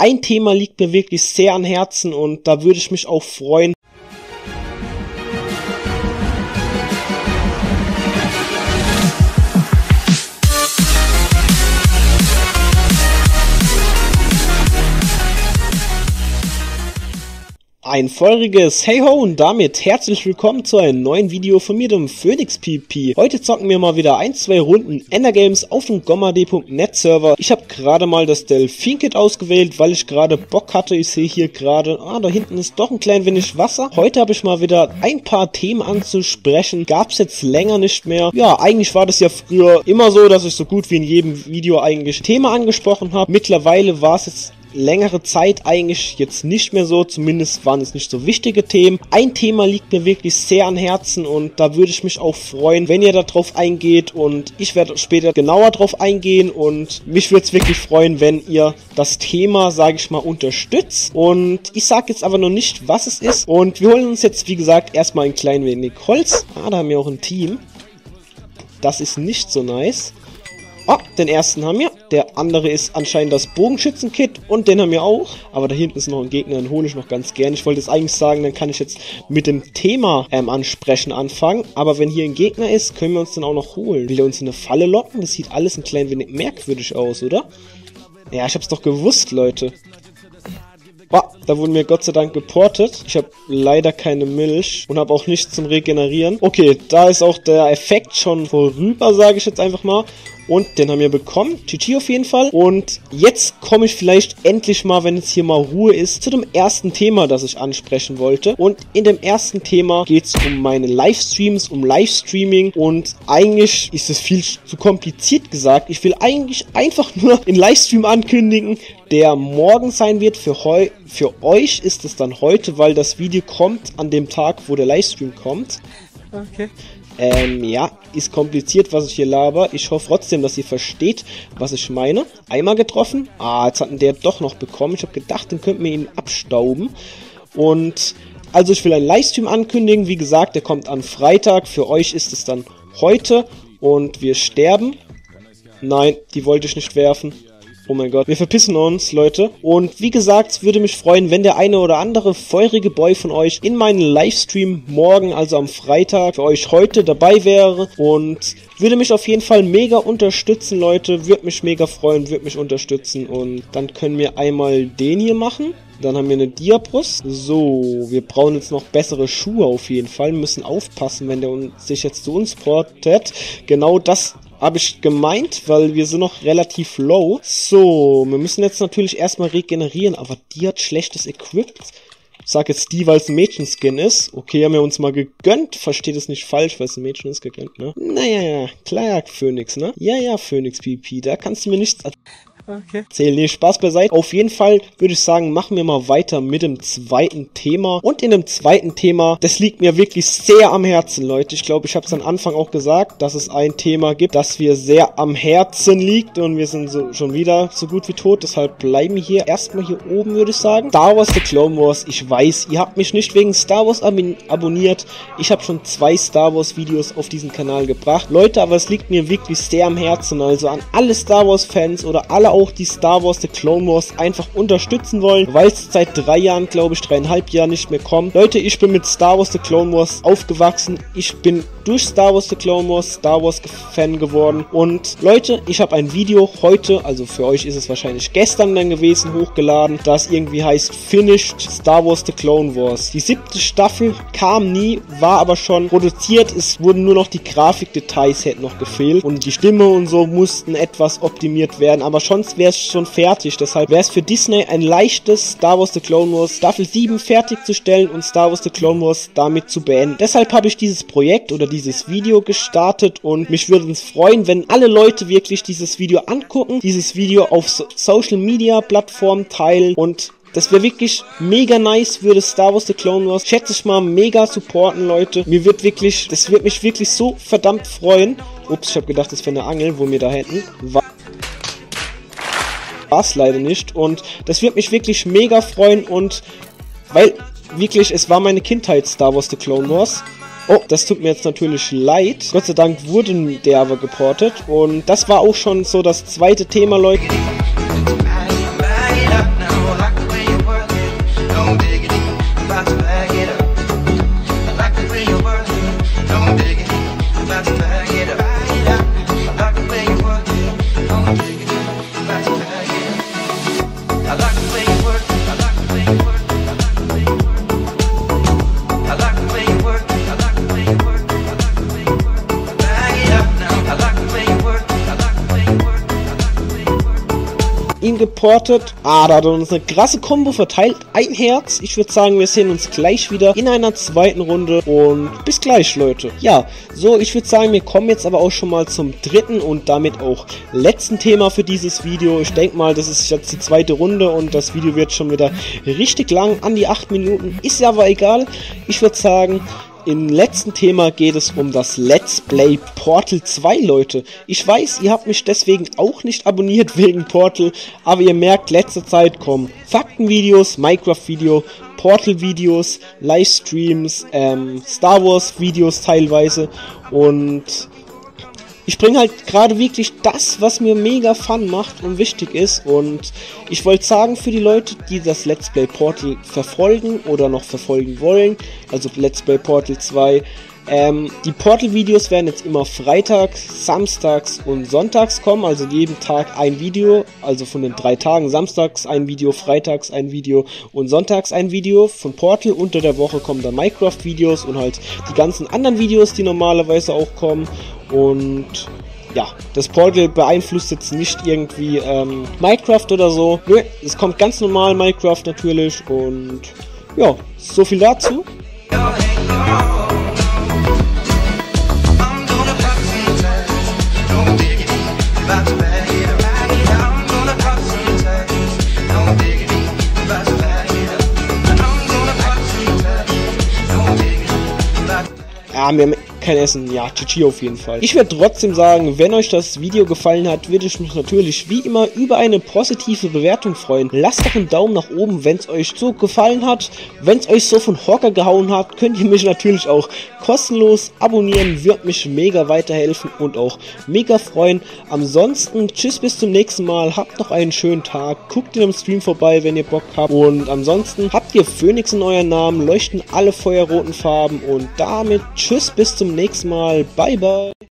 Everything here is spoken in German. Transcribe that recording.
ein Thema liegt mir wirklich sehr am Herzen und da würde ich mich auch freuen, Ein feuriges Hey Ho und damit herzlich willkommen zu einem neuen Video von mir, dem Phoenix PP. Heute zocken wir mal wieder ein, zwei Runden Endergames auf dem gomma.net Server. Ich habe gerade mal das Delfin Kit ausgewählt, weil ich gerade Bock hatte. Ich sehe hier gerade, ah, da hinten ist doch ein klein wenig Wasser. Heute habe ich mal wieder ein paar Themen anzusprechen. Gab es jetzt länger nicht mehr. Ja, eigentlich war das ja früher immer so, dass ich so gut wie in jedem Video eigentlich Thema angesprochen habe. Mittlerweile war es jetzt längere Zeit eigentlich jetzt nicht mehr so, zumindest waren es nicht so wichtige Themen. Ein Thema liegt mir wirklich sehr am Herzen und da würde ich mich auch freuen, wenn ihr darauf eingeht und ich werde später genauer darauf eingehen und mich würde es wirklich freuen, wenn ihr das Thema, sage ich mal, unterstützt und ich sage jetzt aber noch nicht, was es ist und wir holen uns jetzt, wie gesagt, erstmal ein klein wenig Holz. Ah, da haben wir auch ein Team. Das ist nicht so nice. Ah, den ersten haben wir. Der andere ist anscheinend das Bogenschützenkit und den haben wir auch. Aber da hinten ist noch ein Gegner, den hole ich noch ganz gern. Ich wollte jetzt eigentlich sagen, dann kann ich jetzt mit dem Thema ähm, ansprechen anfangen. Aber wenn hier ein Gegner ist, können wir uns den auch noch holen. Will er uns in eine Falle locken? Das sieht alles ein klein wenig merkwürdig aus, oder? Ja, ich hab's doch gewusst, Leute. Oh, da wurden wir Gott sei Dank geportet. Ich habe leider keine Milch und habe auch nichts zum Regenerieren. Okay, da ist auch der Effekt schon vorüber, sage ich jetzt einfach mal. Und den haben wir bekommen. GG auf jeden Fall. Und jetzt komme ich vielleicht endlich mal, wenn jetzt hier mal Ruhe ist, zu dem ersten Thema, das ich ansprechen wollte. Und in dem ersten Thema geht es um meine Livestreams, um Livestreaming. Und eigentlich ist es viel zu kompliziert gesagt. Ich will eigentlich einfach nur in Livestream ankündigen, der morgen sein wird. Für, heu für euch ist es dann heute, weil das Video kommt an dem Tag, wo der Livestream kommt. Okay. Ähm, ja, ist kompliziert, was ich hier laber. Ich hoffe trotzdem, dass ihr versteht, was ich meine. Einmal getroffen. Ah, jetzt hatten der doch noch bekommen. Ich habe gedacht, dann könnten wir ihn abstauben. Und also ich will einen Livestream ankündigen. Wie gesagt, der kommt an Freitag. Für euch ist es dann heute. Und wir sterben. Nein, die wollte ich nicht werfen. Oh mein Gott. Wir verpissen uns, Leute. Und wie gesagt, es würde mich freuen, wenn der eine oder andere feurige Boy von euch in meinen Livestream morgen, also am Freitag, für euch heute dabei wäre. Und würde mich auf jeden Fall mega unterstützen, Leute. Würde mich mega freuen, würde mich unterstützen. Und dann können wir einmal den hier machen. Dann haben wir eine Diabrust. So, wir brauchen jetzt noch bessere Schuhe auf jeden Fall. Müssen aufpassen, wenn der sich jetzt zu uns portet. Genau das habe ich gemeint, weil wir sind noch relativ low. So, wir müssen jetzt natürlich erstmal regenerieren, aber die hat schlechtes Equip. Sag jetzt die, weil es ein Mädchenskin ist. Okay, haben wir uns mal gegönnt. Versteht es nicht falsch, weil es ein Mädchen ist gegönnt, ne? Naja, ja, klar, Phoenix, ne? Ja, ja, Phoenix PP, da kannst du mir nichts Okay. Zählen, nee, Spaß beiseite. Auf jeden Fall würde ich sagen, machen wir mal weiter mit dem zweiten Thema. Und in dem zweiten Thema, das liegt mir wirklich sehr am Herzen, Leute. Ich glaube, ich habe es am Anfang auch gesagt, dass es ein Thema gibt, das mir sehr am Herzen liegt. Und wir sind so, schon wieder so gut wie tot. Deshalb bleiben wir hier erstmal hier oben, würde ich sagen. Star Wars The Clone Wars. Ich weiß, ihr habt mich nicht wegen Star Wars ab abonniert. Ich habe schon zwei Star Wars Videos auf diesen Kanal gebracht. Leute, aber es liegt mir wirklich sehr am Herzen. Also an alle Star Wars Fans oder alle auch die Star Wars The Clone Wars einfach unterstützen wollen, weil es seit drei Jahren, glaube ich, dreieinhalb Jahren nicht mehr kommt. Leute, ich bin mit Star Wars The Clone Wars aufgewachsen. Ich bin durch Star Wars The Clone Wars Star Wars Fan geworden. Und Leute, ich habe ein Video heute, also für euch ist es wahrscheinlich gestern dann gewesen, hochgeladen, das irgendwie heißt Finished Star Wars The Clone Wars. Die siebte Staffel kam nie, war aber schon produziert. Es wurden nur noch die Grafikdetails hätten noch gefehlt und die Stimme und so mussten etwas optimiert werden, aber schon wäre es schon fertig. Deshalb wäre es für Disney ein leichtes Star Wars The Clone Wars Staffel 7 fertigzustellen und Star Wars The Clone Wars damit zu beenden. Deshalb habe ich dieses Projekt oder dieses Video gestartet und mich würde es freuen, wenn alle Leute wirklich dieses Video angucken, dieses Video auf so Social Media Plattformen teilen und das wäre wirklich mega nice, würde Star Wars The Clone Wars, schätze ich mal, mega supporten, Leute. Mir wird wirklich, das wird mich wirklich so verdammt freuen. Ups, ich habe gedacht, das wäre eine Angel, wo wir da hätten. War es leider nicht. Und das wird mich wirklich mega freuen und weil wirklich, es war meine Kindheit Star Wars The Clone Wars. Oh, das tut mir jetzt natürlich leid. Gott sei Dank wurden der aber geportet. Und das war auch schon so das zweite Thema, Leute. Geportet. Ah, da hat er uns eine krasse Combo verteilt. Ein Herz. Ich würde sagen, wir sehen uns gleich wieder in einer zweiten Runde. Und bis gleich, Leute. Ja, so, ich würde sagen, wir kommen jetzt aber auch schon mal zum dritten und damit auch letzten Thema für dieses Video. Ich denke mal, das ist jetzt die zweite Runde und das Video wird schon wieder richtig lang, an die 8 Minuten. Ist ja aber egal. Ich würde sagen, im letzten Thema geht es um das Let's Play Portal 2, Leute. Ich weiß, ihr habt mich deswegen auch nicht abonniert wegen Portal, aber ihr merkt, letzte Zeit kommen Faktenvideos, Minecraft-Video, Portal-Videos, Livestreams, ähm, Star Wars-Videos teilweise und ich bringe halt gerade wirklich das, was mir mega Fun macht und wichtig ist. Und ich wollte sagen, für die Leute, die das Let's Play Portal verfolgen oder noch verfolgen wollen, also Let's Play Portal 2, ähm, die Portal-Videos werden jetzt immer freitags, samstags und sonntags kommen, also jeden Tag ein Video, also von den drei Tagen, samstags ein Video, freitags ein Video und sonntags ein Video von Portal. Unter der Woche kommen dann Minecraft-Videos und halt die ganzen anderen Videos, die normalerweise auch kommen. Und ja, das Portal beeinflusst jetzt nicht irgendwie ähm, Minecraft oder so. Nö, es kommt ganz normal Minecraft natürlich und ja, so viel dazu. Ja, wir haben kein Essen. Ja, GG auf jeden Fall. Ich werde trotzdem sagen, wenn euch das Video gefallen hat, würde ich mich natürlich wie immer über eine positive Bewertung freuen. Lasst doch einen Daumen nach oben, wenn es euch so gefallen hat. Wenn es euch so von Hocker gehauen hat, könnt ihr mich natürlich auch kostenlos abonnieren. Wird mich mega weiterhelfen und auch mega freuen. Ansonsten, tschüss bis zum nächsten Mal. Habt noch einen schönen Tag. Guckt in dem Stream vorbei, wenn ihr Bock habt. Und ansonsten habt ihr Phoenix in euren Namen, leuchten alle feuerroten Farben. Und damit tschüss bis zum nächsten Mal. Bye, bye.